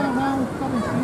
Yang?